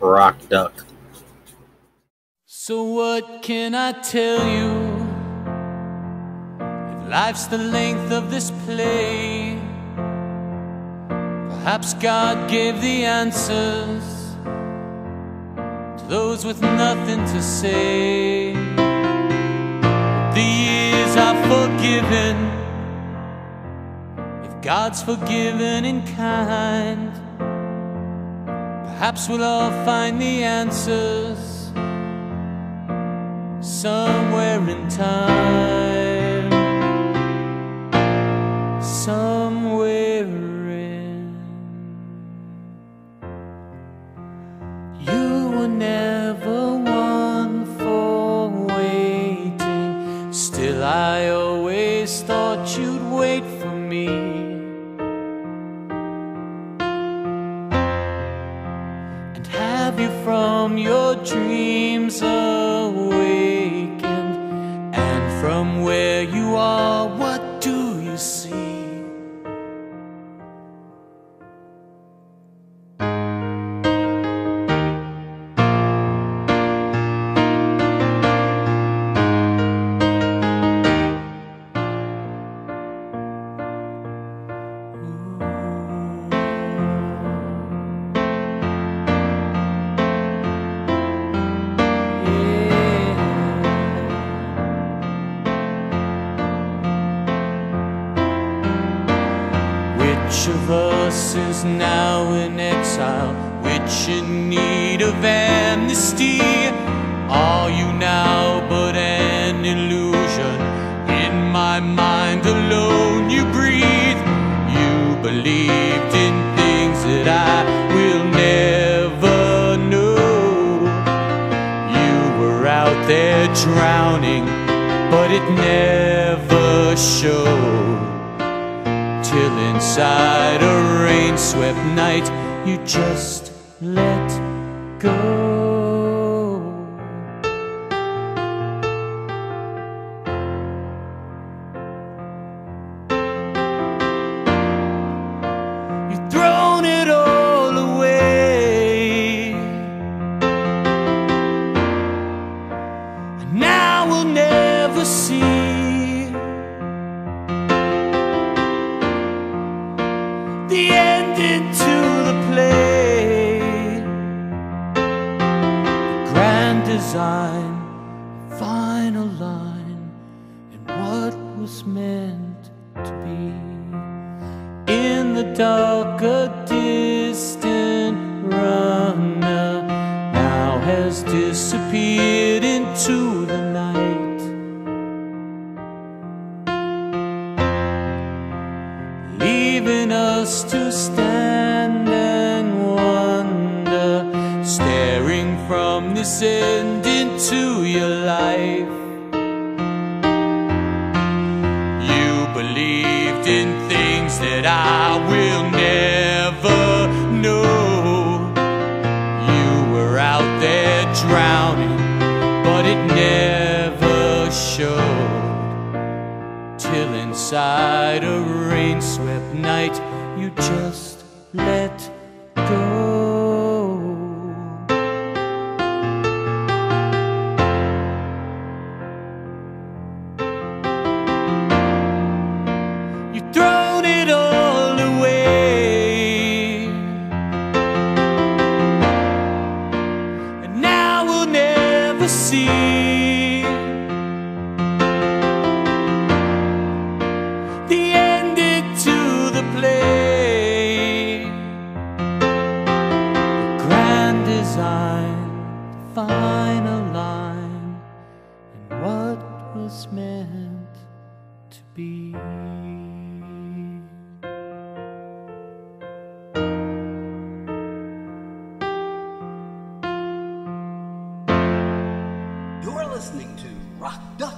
Rock Duck. So, what can I tell you? If life's the length of this play, perhaps God gave the answers to those with nothing to say. The years are forgiven if God's forgiven in kind. Perhaps we'll all find the answers somewhere in time, somewhere in. You were never one for waiting, still, I always thought you'd wait for me. You from your dreams awakened? And from where you are, Which of us is now in exile? Which in need of amnesty? Are you now but an illusion? In my mind alone you breathe. You believed in things that I will never know. You were out there drowning, but it never showed. Inside a rain swept night, you just let go. You've thrown it all away. And now we'll never see meant to be. In the dark, a distant runner now has disappeared into the night. leaving us to stand and wonder, staring from this end into your life. Believed in things that I will never know. You were out there drowning, but it never showed. Till inside a rain swept night, you just let go. Was meant to be. You're listening to Rock Duck.